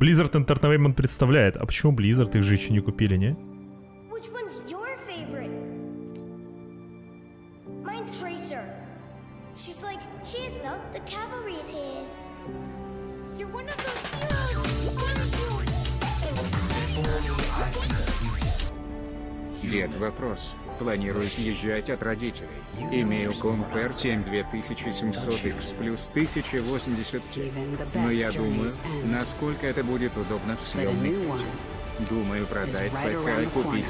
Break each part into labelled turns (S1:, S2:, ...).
S1: Blizzard Entertainment представляет. А почему Blizzard? Их же еще не купили, не?
S2: Which one's your favorite? Mine's Tracer. She's like, cheers, love, the cavalry's here. You're one of those heroes!
S3: Дед, вопрос. Планирую съезжать от родителей. Имею комп R7 2700X плюс 1080 Ti. Но я думаю, насколько это будет удобно в съемной. Думаю продать ПК и купить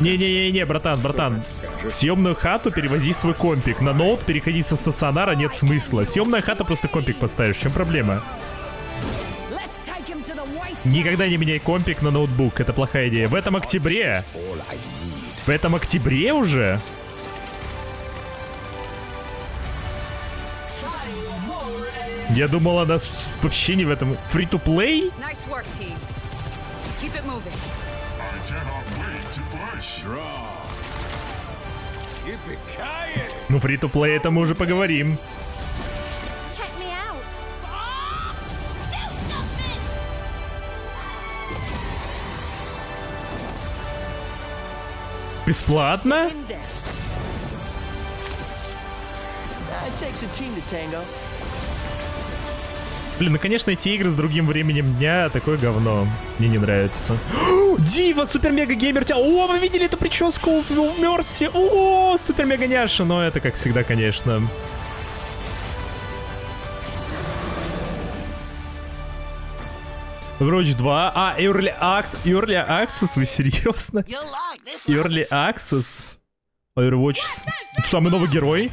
S1: Не-не-не-не, братан, братан. Съемную хату перевози свой компик. На ноут переходить со стационара нет смысла. Съемная хата просто компик поставишь. В чем проблема? Никогда не меняй компик на ноутбук. Это плохая идея. В этом октябре. В этом октябре уже? Я думал, она вообще не в этом. Free-to-play?
S4: Nice work, team. Keep it moving.
S1: Ну, free-to-play это мы уже поговорим.
S5: Tango.
S1: Блин, ну конечно эти игры с другим временем дня такое говно. Мне не нравится. Дива, супер мега геймер тебя. О, вы видели эту прическу в Мерси? О, супер мега няша. Но это как всегда, конечно. Overwatch 2. А, Early Access. Early Access? Вы серьезно? Early Access? Overwatch. с- Самый новый герой?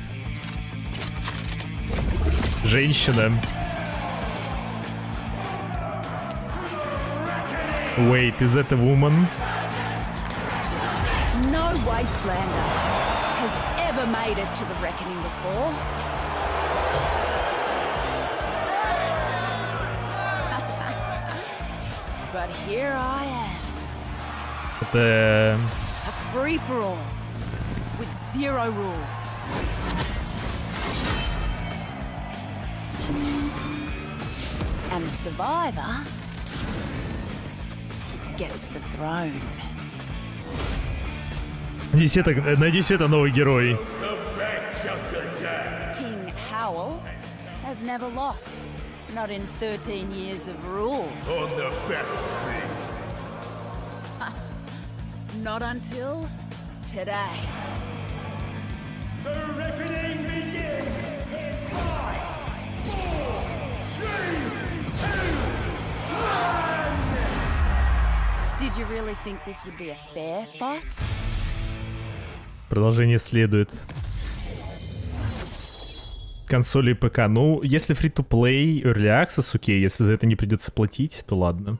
S1: Женщина. Wait, is that a woman?
S4: No wastelander has ever made it to the reckoning before. but here I am,
S1: Это...
S4: a free for all, with zero rules. And the survivor gets the throne.
S1: Надеюсь, это, надеюсь, это новый герой.
S4: King Howell has never lost, not in 13 years of rule.
S6: On the battlefield.
S4: Not until today.
S6: The reckoning begins in five, four, three, two,
S4: Did you really think this would be a fair fight?
S1: Продолжение следует. Консоли и ПК. Ну, если free-to-play, Early Access, окей. Если за это не придется платить, то ладно.